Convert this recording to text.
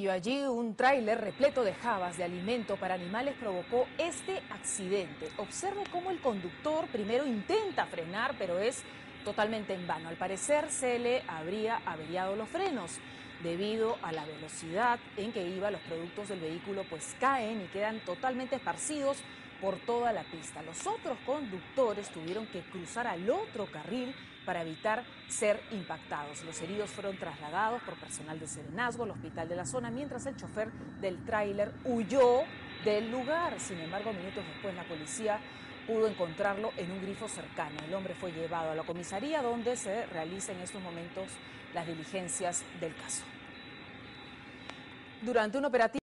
Y allí un tráiler repleto de jabas de alimento para animales provocó este accidente. Observe cómo el conductor primero intenta frenar, pero es totalmente en vano. Al parecer se le habría averiado los frenos. Debido a la velocidad en que iba, los productos del vehículo pues caen y quedan totalmente esparcidos por toda la pista. Los otros conductores tuvieron que cruzar al otro carril para evitar ser impactados. Los heridos fueron trasladados por personal de Serenazgo al hospital de la zona, mientras el chofer del tráiler huyó del lugar. Sin embargo, minutos después la policía pudo encontrarlo en un grifo cercano. El hombre fue llevado a la comisaría donde se realizan en estos momentos las diligencias del caso. Durante un operativo